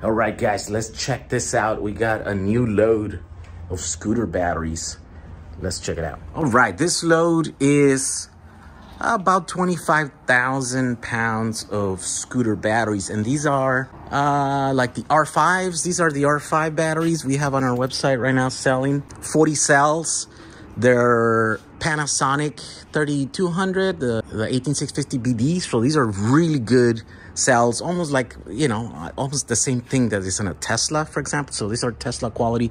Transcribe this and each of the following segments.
All right, guys, let's check this out. We got a new load of scooter batteries. Let's check it out. All right, this load is about 25,000 pounds of scooter batteries. And these are uh, like the R5s. These are the R5 batteries we have on our website right now selling 40 cells. They're Panasonic 3200, the, the 18650 BDs. So these are really good cells, almost like, you know, almost the same thing that is in a Tesla, for example. So these are Tesla quality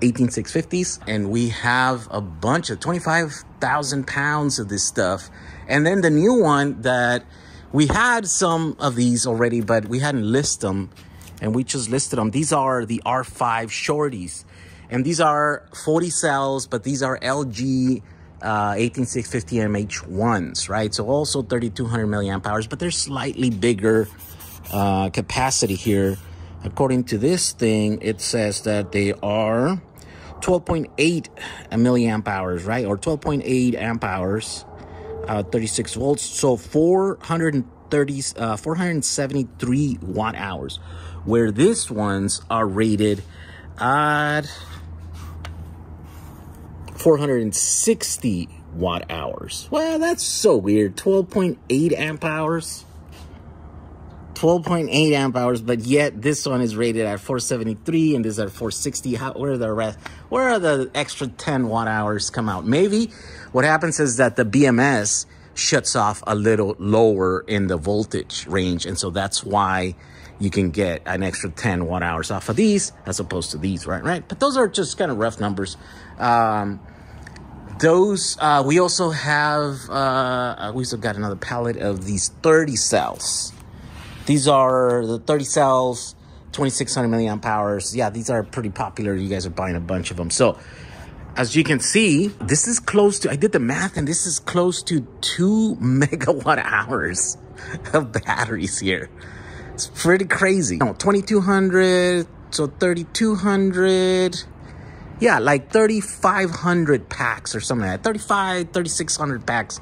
18650s. And we have a bunch of 25,000 pounds of this stuff. And then the new one that we had some of these already, but we hadn't listed them. And we just listed them. These are the R5 shorties. And these are 40 cells, but these are LG uh, 18650 MH1s, right? So also 3200 milliamp hours, but they're slightly bigger uh, capacity here. According to this thing, it says that they are 12.8 milliamp hours, right? Or 12.8 amp hours, uh, 36 volts. So 430, uh, 473 watt hours, where these ones are rated at 460 watt hours. Well, that's so weird. 12.8 amp hours. 12.8 amp hours, but yet this one is rated at 473 and this is at 460. How, where are the rest? Where are the extra 10 watt hours come out? Maybe what happens is that the BMS shuts off a little lower in the voltage range. And so that's why you can get an extra 10 watt hours off of these as opposed to these, right? Right. But those are just kind of rough numbers. Um, those, uh, we also have, uh, we also got another pallet of these 30 cells. These are the 30 cells, 2600 milliamp hours. Yeah, these are pretty popular. You guys are buying a bunch of them. So, as you can see, this is close to, I did the math and this is close to two megawatt hours of batteries here. It's pretty crazy. No, 2200, so 3200 yeah, like 3,500 packs or something like that. 35, 3,600 packs,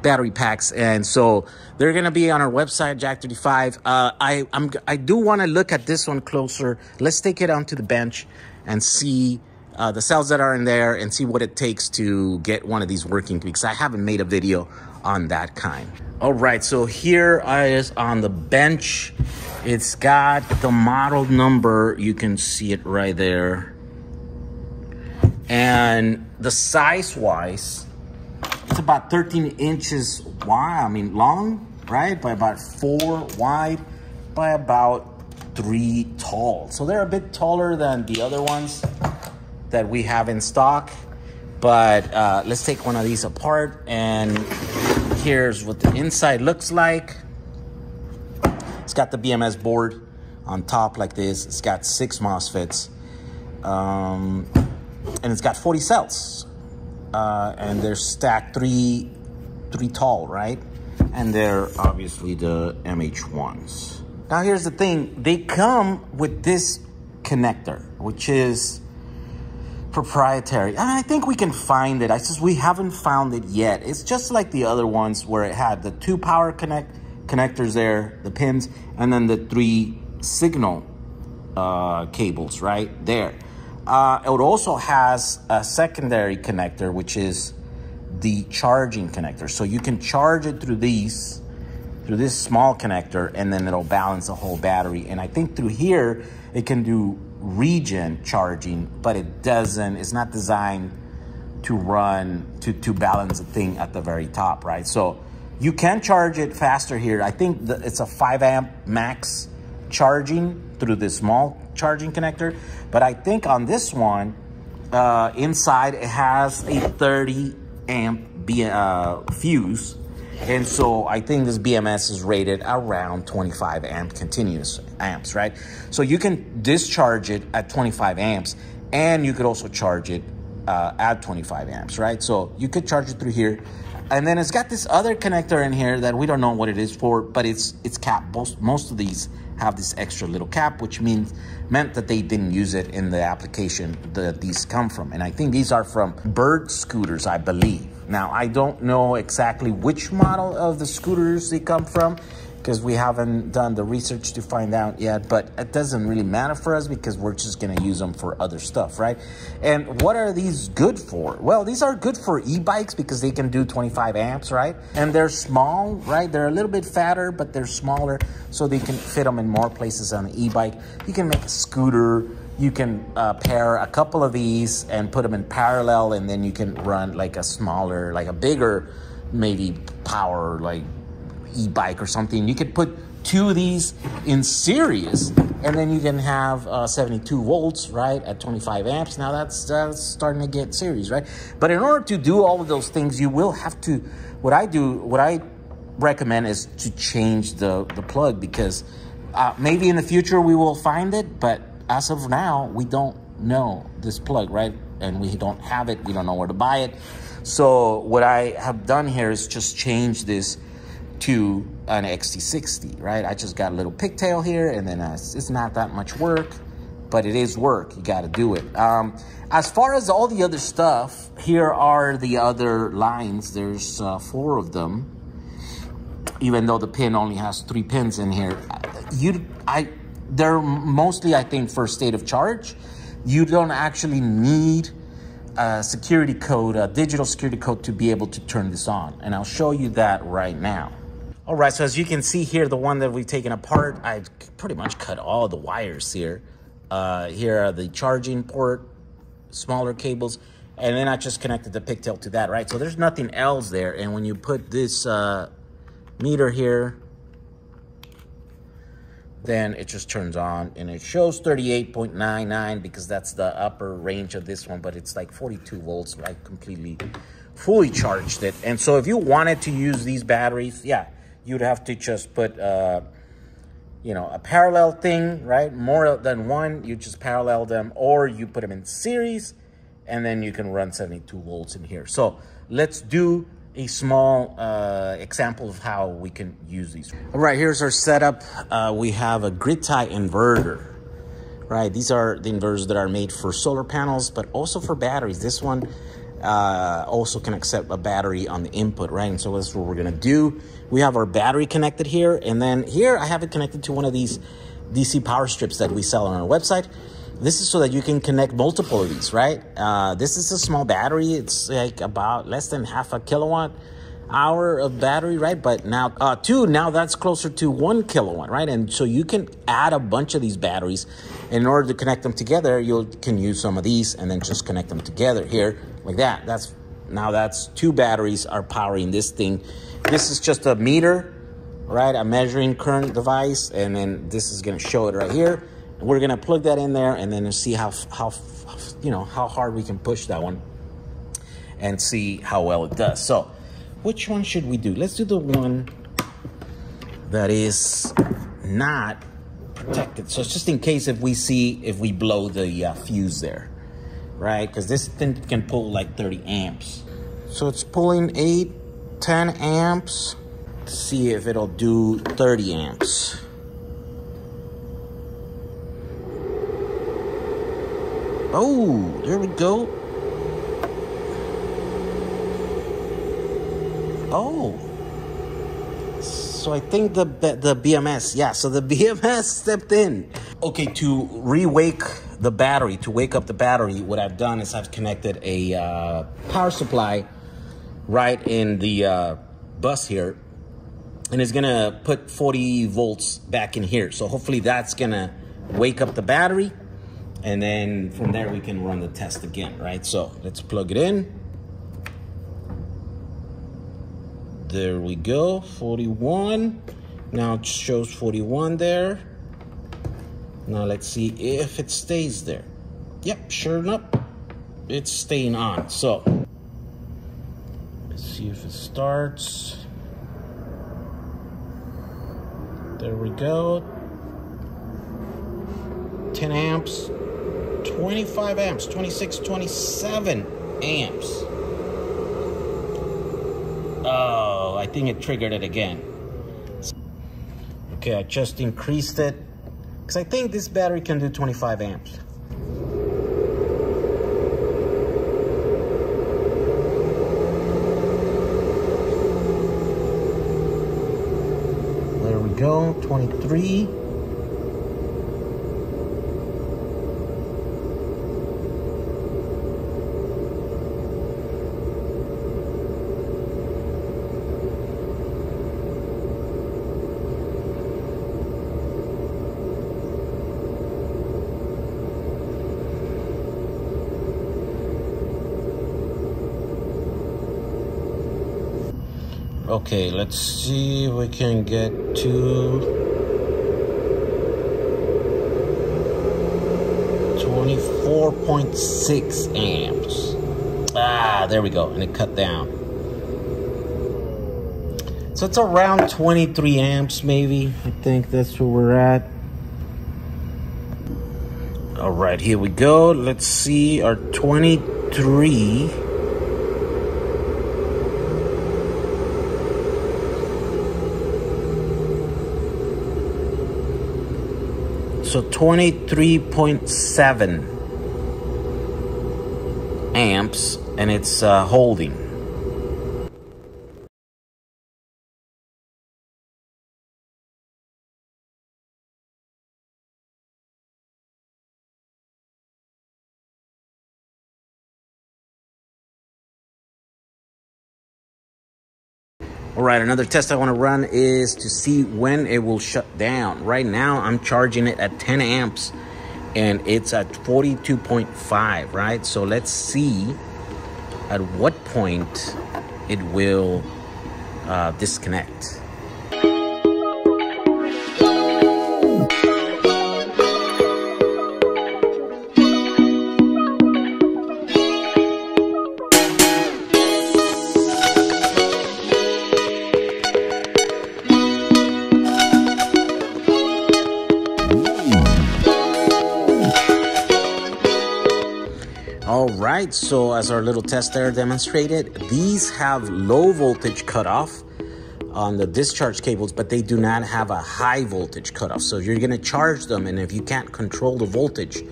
battery packs. And so they're going to be on our website, Jag35. Uh, I, I'm, I do want to look at this one closer. Let's take it onto the bench and see uh, the cells that are in there and see what it takes to get one of these working because I haven't made a video on that kind. All right, so here is on the bench. It's got the model number. You can see it right there and the size wise, it's about 13 inches wide, I mean long, right? By about four wide, by about three tall. So they're a bit taller than the other ones that we have in stock. But uh, let's take one of these apart and here's what the inside looks like. It's got the BMS board on top like this. It's got six MOSFETs. Um, and it's got 40 cells. Uh, and they're stacked three, three tall, right? And they're obviously the MH1s. Now here's the thing, they come with this connector, which is proprietary. And I think we can find it. I just we haven't found it yet. It's just like the other ones where it had the two power connect connectors there, the pins, and then the three signal uh, cables right there. Uh, it also has a secondary connector, which is the charging connector. So you can charge it through these, through this small connector, and then it'll balance the whole battery. And I think through here, it can do regen charging, but it doesn't, it's not designed to run, to, to balance the thing at the very top, right? So you can charge it faster here. I think it's a five amp max charging through this small charging connector. But I think on this one, uh, inside it has a 30 amp uh, fuse. And so I think this BMS is rated around 25 amp continuous amps, right? So you can discharge it at 25 amps and you could also charge it uh, at 25 amps, right? So you could charge it through here. And then it's got this other connector in here that we don't know what it is for, but it's it's capped. Most most of these have this extra little cap, which means meant that they didn't use it in the application that these come from. And I think these are from Bird scooters, I believe. Now, I don't know exactly which model of the scooters they come from. because we haven't done the research to find out yet, but it doesn't really matter for us because we're just going to use them for other stuff, right? And what are these good for? Well, these are good for e-bikes because they can do 25 amps, right? And they're small, right? They're a little bit fatter, but they're smaller, so they can fit them in more places on the e-bike. You can make a scooter, you can uh, pair a couple of these and put them in parallel and then you can run like a smaller like a bigger maybe power like e-bike or something. You could put two of these in series and then you can have uh, 72 volts right at 25 amps. Now that's, that's starting to get serious right? But in order to do all of those things you will have to what i do what i recommend is to change the the plug because uh, maybe in the future we will find it but as of now, we don't know this plug, right? And we don't have it. We don't know where to buy it. So what I have done here is just change this to an XT60, right? I just got a little pigtail here and then it's not that much work, but it is work. You got to do it. Um, as far as all the other stuff, here are the other lines. There's uh, four of them, even though the pin only has three pins in here. You, I, they're mostly, I think, for state of charge. You don't actually need a security code, a digital security code to be able to turn this on. And I'll show you that right now. All right, so as you can see here, the one that we've taken apart, I've pretty much cut all the wires here. Uh, here are the charging port, smaller cables, and then I just connected the pigtail to that, right? So there's nothing else there. And when you put this uh, meter here, then it just turns on and it shows 38.99 because that's the upper range of this one but it's like 42 volts I completely fully charged it. And so if you wanted to use these batteries yeah you'd have to just put uh, you know a parallel thing right? More than one you just parallel them or you put them in series and then you can run 72 volts in here. So let's do a small uh, example of how we can use these. All right, here's our setup. Uh, we have a grid tie inverter, right? These are the inverters that are made for solar panels, but also for batteries. This one uh, also can accept a battery on the input, right? And so that's what we're gonna do. We have our battery connected here, and then here I have it connected to one of these DC power strips that we sell on our website. This is so that you can connect multiple of these, right? Uh, this is a small battery. It's like about less than half a kilowatt hour of battery, right? But now, uh, two, now that's closer to one kilowatt, right? And so you can add a bunch of these batteries. In order to connect them together, you can use some of these and then just connect them together here like that. That's now that's two batteries are powering this thing. This is just a meter, right? A measuring current device. And then this is going to show it right here. We're gonna plug that in there and then see how, how, you know, how hard we can push that one and see how well it does. So which one should we do? Let's do the one that is not protected. So it's just in case if we see, if we blow the uh, fuse there, right? Because this thing can pull like 30 amps. So it's pulling 8, 10 amps. Let's see if it'll do 30 amps. Oh, there we go. Oh. So I think the the BMS, yeah, so the BMS stepped in. Okay, to re-wake the battery, to wake up the battery, what I've done is I've connected a uh, power supply right in the uh, bus here. And it's gonna put 40 volts back in here. So hopefully that's gonna wake up the battery and then from there we can run the test again, right? So let's plug it in. There we go, 41. Now it shows 41 there. Now let's see if it stays there. Yep, sure enough, it's staying on. So let's see if it starts. There we go. 10 amps. 25 amps, 26, 27 amps. Oh, I think it triggered it again. Okay, I just increased it because I think this battery can do 25 amps. There we go, 23. Okay, let's see if we can get to 24.6 amps. Ah, there we go, and it cut down. So it's around 23 amps, maybe. I think that's where we're at. All right, here we go. Let's see our 23. So 23.7 amps and it's uh, holding. Right, another test I want to run is to see when it will shut down. Right now, I'm charging it at 10 amps and it's at 42.5, right? So let's see at what point it will uh, disconnect. All right, so as our little test there demonstrated, these have low voltage cutoff on the discharge cables, but they do not have a high voltage cutoff. So you're gonna charge them, and if you can't control the voltage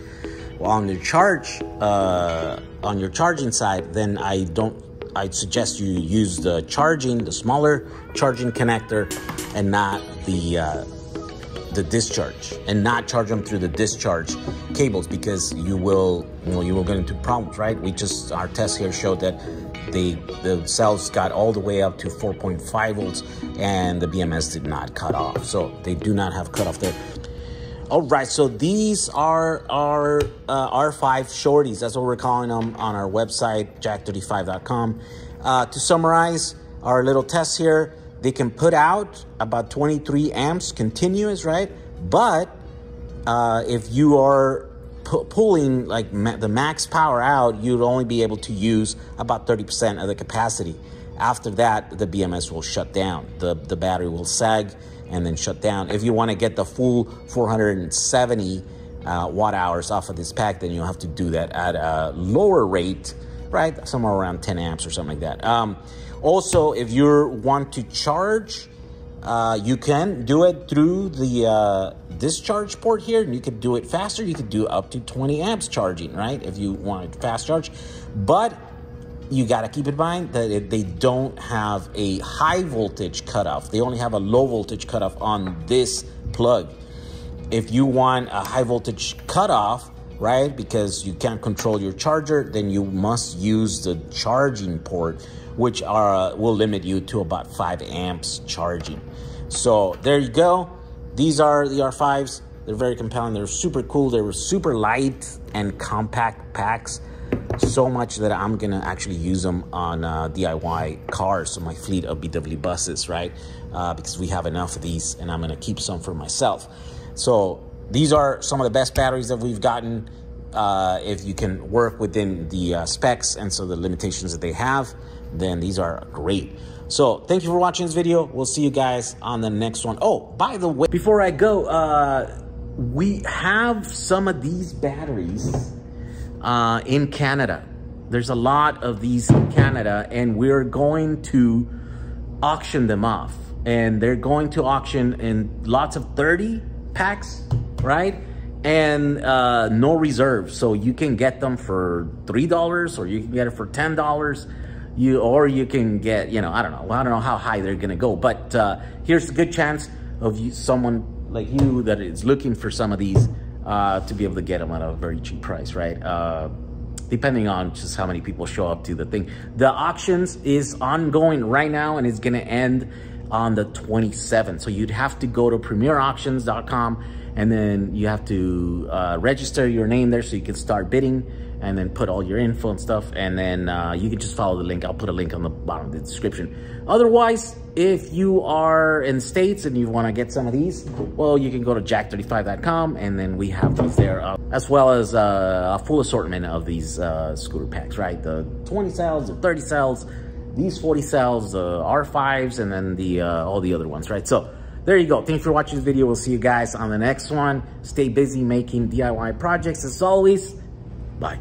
well, on your charge, uh, on your charging side, then I don't, I'd suggest you use the charging, the smaller charging connector, and not the uh, the discharge and not charge them through the discharge cables because you will you know you will get into problems right? We just our test here showed that the the cells got all the way up to 4.5 volts and the bms did not cut off. So they do not have cut off there. All right so these are our uh, r5 shorties. That's what we're calling them on our website jag35.com uh, to summarize our little test here they can put out about 23 amps continuous, right? But uh, if you are pulling like ma the max power out, you'd only be able to use about 30% of the capacity. After that, the BMS will shut down. The, the battery will sag and then shut down. If you want to get the full 470 uh, watt hours off of this pack, then you'll have to do that at a lower rate, right? Somewhere around 10 amps or something like that. Um, also, if you want to charge, uh, you can do it through the uh, discharge port here, and you could do it faster. You could do up to 20 amps charging, right? If you want fast charge, but you got to keep in mind that they don't have a high voltage cutoff. They only have a low voltage cutoff on this plug. If you want a high voltage cutoff, right, because you can't control your charger, then you must use the charging port which are will limit you to about 5 amps charging. So there you go. These are the R5s. They're very compelling. They're super cool. They were super light and compact packs. So much that I'm gonna actually use them on uh, DIY cars, so my fleet of VW buses, right? Uh, because we have enough of these, and I'm gonna keep some for myself. So these are some of the best batteries that we've gotten. Uh, if you can work within the uh, specs and so the limitations that they have then these are great. So thank you for watching this video. We'll see you guys on the next one. Oh, by the way, before I go, uh, we have some of these batteries uh, in Canada. There's a lot of these in Canada and we're going to auction them off. And they're going to auction in lots of 30 packs, right? And uh, no reserve. So you can get them for $3 or you can get it for $10 you or you can get you know i don't know i don't know how high they're gonna go but uh, here's a good chance of you, someone like you that is looking for some of these uh, to be able to get them at a very cheap price, right? Uh, depending on just how many people show up to the thing. The auctions is ongoing right now and it's gonna end on the 27th. So you'd have to go to premierauctions.com and then you have to uh, register your name there so you can start bidding and then put all your info and stuff and then uh, you can just follow the link i'll put a link on the bottom of the description otherwise if you are in states and you want to get some of these well you can go to jag35.com and then we have these there uh, as well as uh, a full assortment of these uh, scooter packs right the 20 cells the 30 cells these 40 cells the r5s and then the uh, all the other ones right so there you go. Thanks for watching this video. We'll see you guys on the next one. Stay busy making DIY projects as always. Bye.